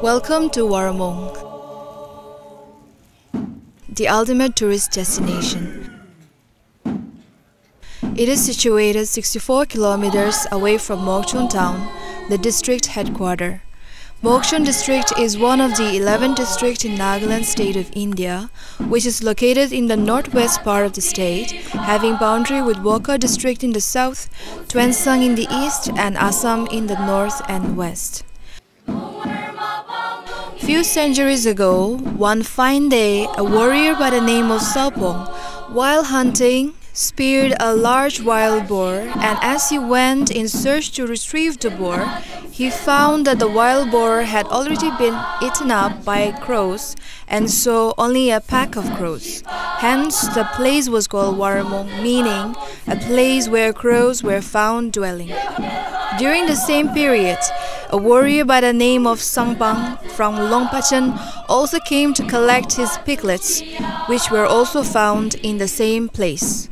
Welcome to Waromung, the ultimate tourist destination. It is situated 64 kilometers away from Mokokchung town, the district headquarters. Mokokchung district is one of the 11 districts in Nagaland state of India, which is located in the northwest part of the state, having boundary with Wokha district in the south, Tuensang in the east, and Assam in the north and west. Few centuries ago, one fine day, a warrior by the name of Salpong, while hunting, speared a large wild boar, and as he went in search to retrieve the boar, he found that the wild boar had already been eaten up by crows, and so only a pack of crows. Hence, the place was called Waromung, meaning a place where crows were found dwelling. During the same period, a warrior by the name of Sangpang from Longpachen also came to collect his piglets, which were also found in the same place.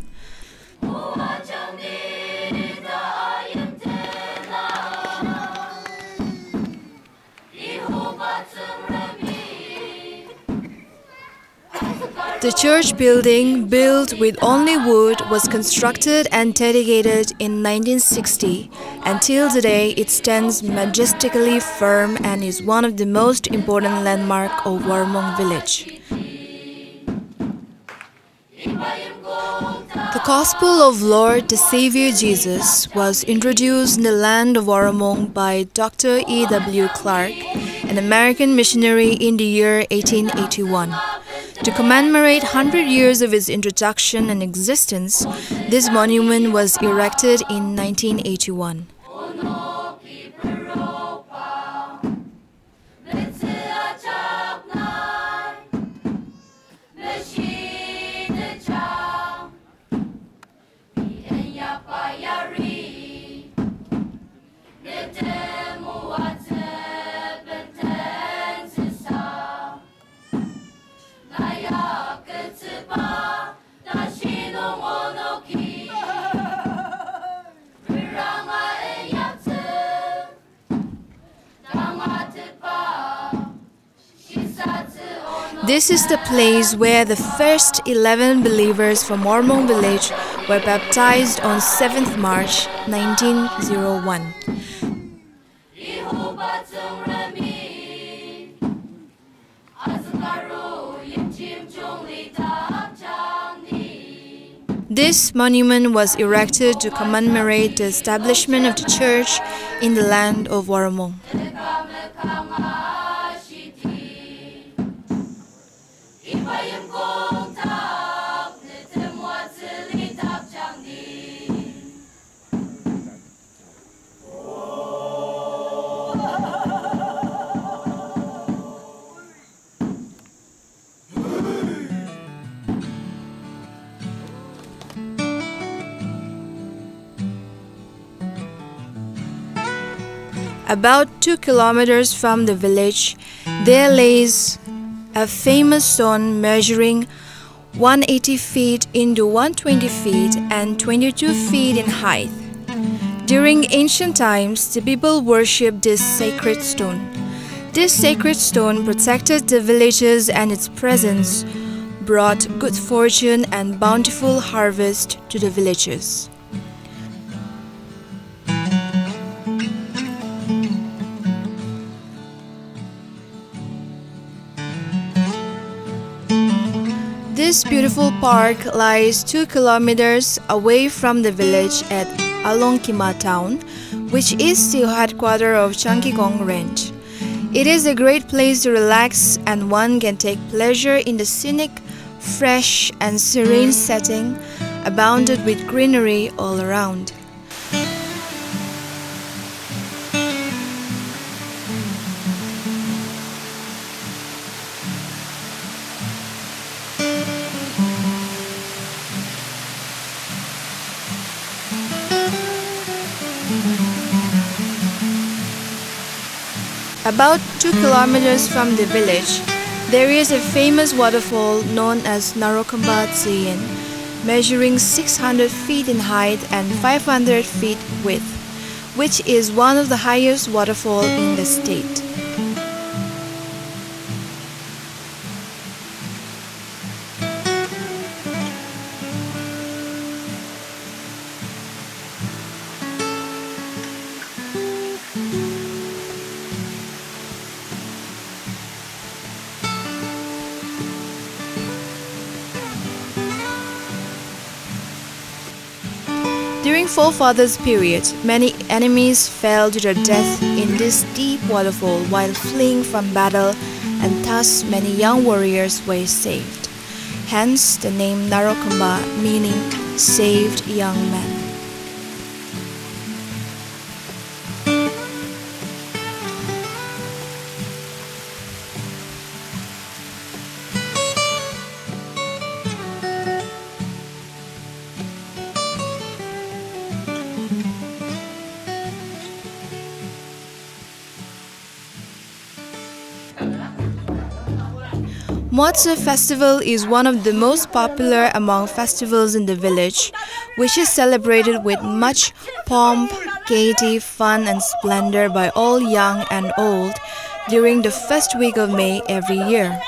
The church building, built with only wood, was constructed and dedicated in 1960. Until today, it stands majestically firm and is one of the most important landmarks of Waromung village. The Gospel of Lord the Savior Jesus was introduced in the land of Waromung by Dr. E. W. Clark, an American missionary in the year 1881. To commemorate 100 years of its introduction and existence, this monument was erected in 1981. This is the place where the first 11 believers from Waromung village were baptized on 7th March 1901. This monument was erected to commemorate the establishment of the church in the land of Waromung. About two kilometers from the village, there lays a famous stone measuring 180 feet into 120 feet and 22 feet in height. During ancient times, the people worshipped this sacred stone. This sacred stone protected the villages and its presence brought good fortune and bountiful harvest to the villages. This beautiful park lies 2 kilometers away from the village at Alongkima town, which is the headquarters of Changkikong Range. It is a great place to relax and one can take pleasure in the scenic, fresh and serene setting abounded with greenery all around. About 2 kilometers from the village, there is a famous waterfall known as Narokamba Tseyin, measuring 600 feet in height and 500 feet width, which is one of the highest waterfall in the state. During forefathers' period, many enemies fell to their death in this deep waterfall while fleeing from battle, and thus many young warriors were saved. Hence the name Narokamba meaning saved young men. Moatse festival is one of the most popular among festivals in the village, which is celebrated with much pomp, gaiety, fun, and splendor by all young and old during the first week of May every year.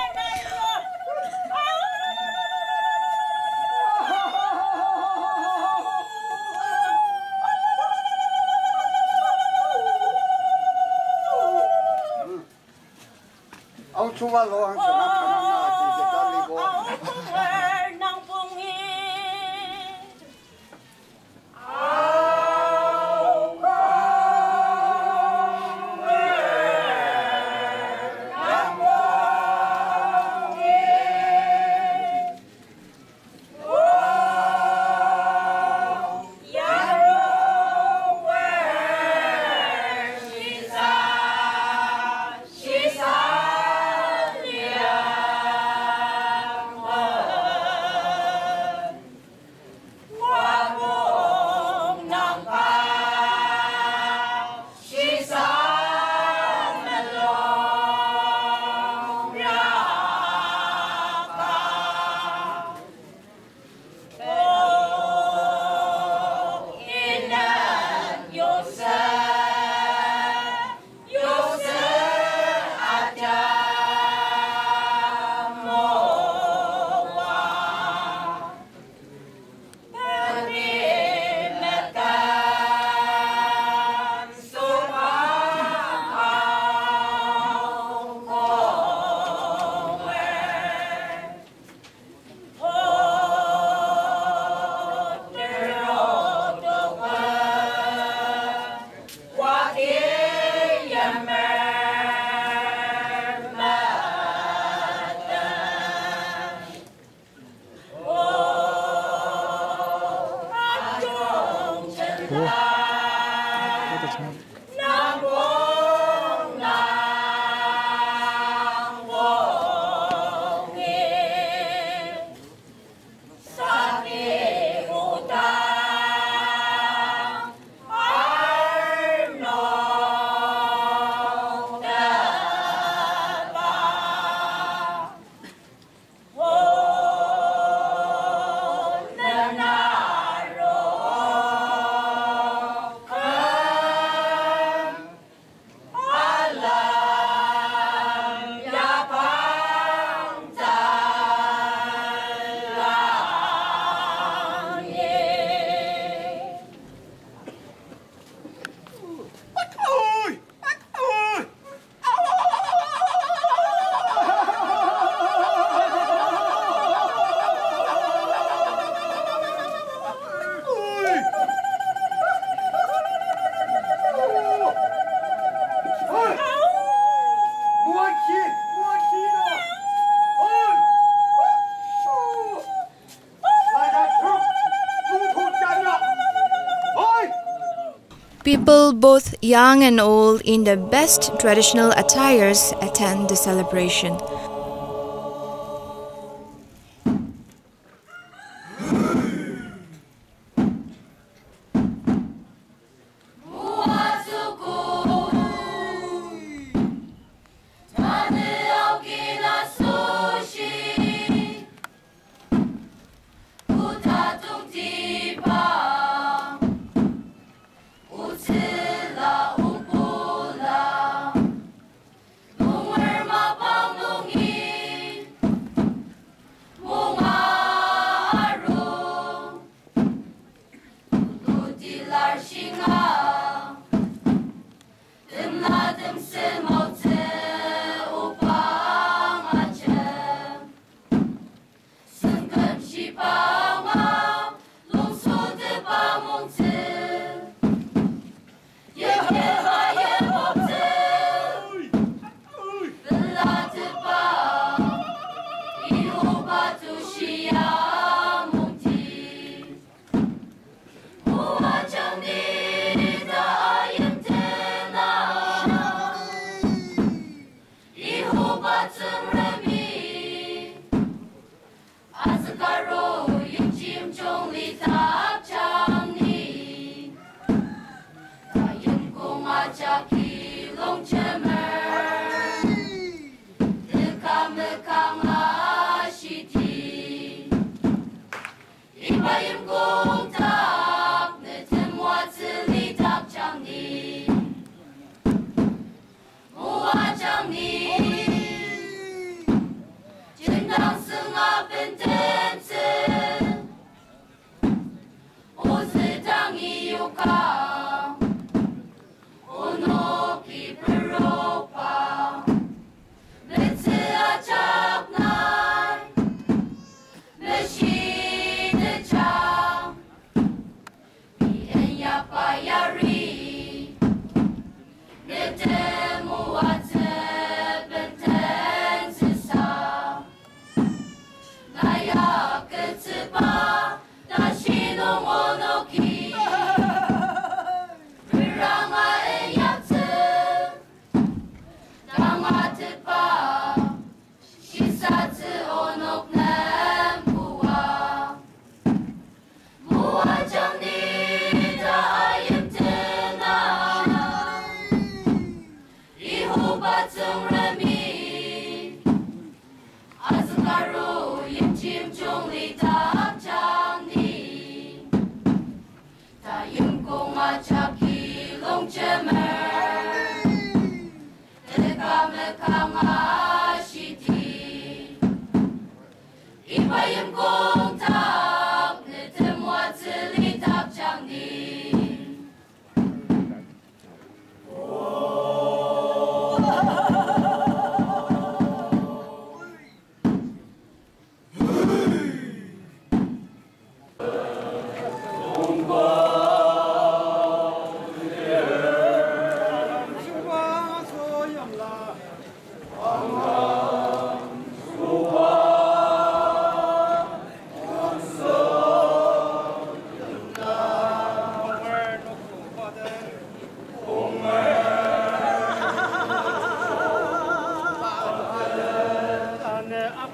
People both young and old in the best traditional attires attend the celebration. ダ Поем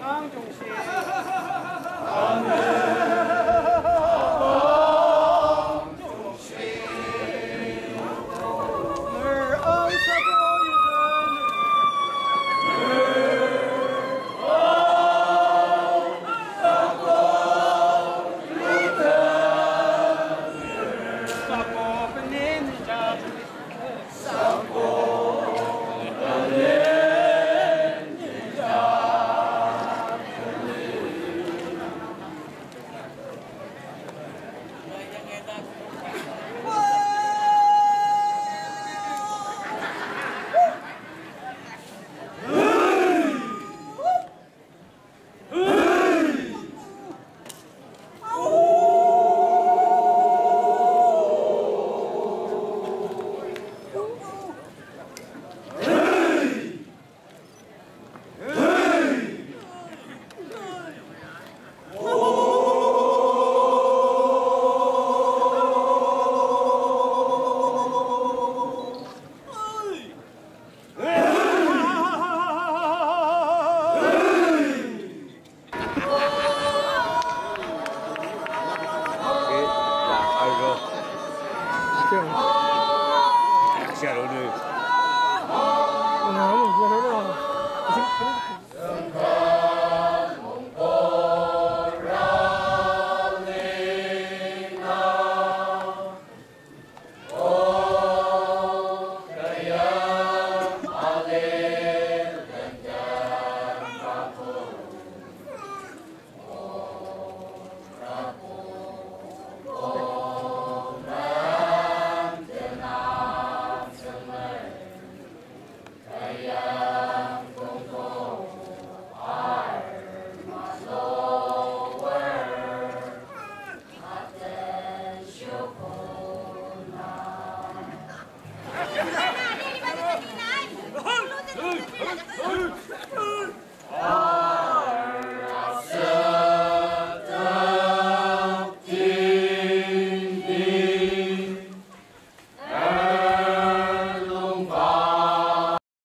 刚中心